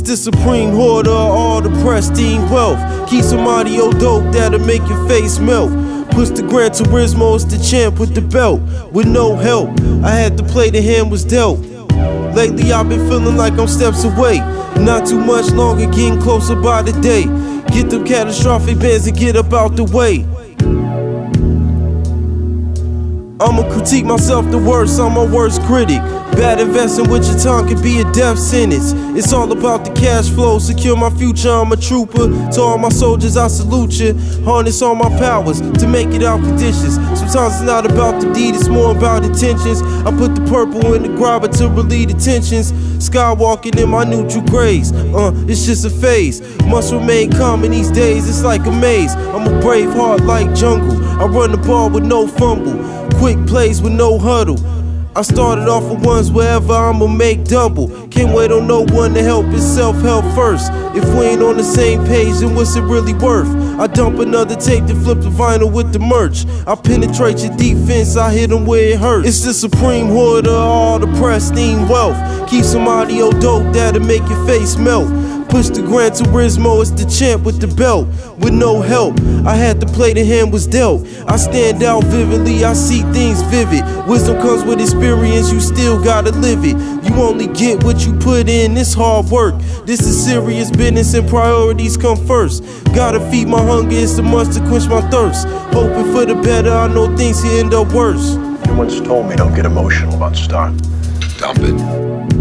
the supreme hoarder of all the pristine wealth. Keep some audio dope that'll make your face melt. Push the Gran Turismo, it's the champ with the belt. With no help, I had to play the hand was dealt. Lately I've been feeling like I'm steps away. Not too much longer, getting closer by the day. Get them catastrophic bands and get up out the way. I'ma critique myself the worst, I'm my worst critic. Bad investing with your time could be a death sentence. It's all about the cash flow, secure my future, I'm a trooper. To all my soldiers, I salute you. Harness all my powers to make it out conditions. Sometimes it's not about the deed, it's more about intentions. I put the purple in the grabber to relieve the tensions. Skywalking in my neutral grays, uh, it's just a phase. Must remain calm in these days, it's like a maze. I'm a brave heart like jungle. I run the ball with no fumble. Quick plays with no huddle. I started off with ones wherever I'ma make double. Can't wait on no one to help, it's self help first. If we ain't on the same page, then what's it really worth? I dump another tape to flip the vinyl with the merch. I penetrate your defense, I hit them where it hurts. It's the supreme hoarder of all the pristine wealth. Keep some audio dope that'll make your face melt. Push the Gran Turismo, it's the champ with the belt. With no help, I had to play the hand was dealt. I stand out vividly, I see things vivid. Wisdom comes with experience, you still gotta live it. You only get what you put in, it's hard work. This is serious business and priorities come first. Gotta feed my hunger, it's the must to quench my thirst. Hoping for the better, I know things can end up worse. You once told me don't get emotional about stock. Dump it.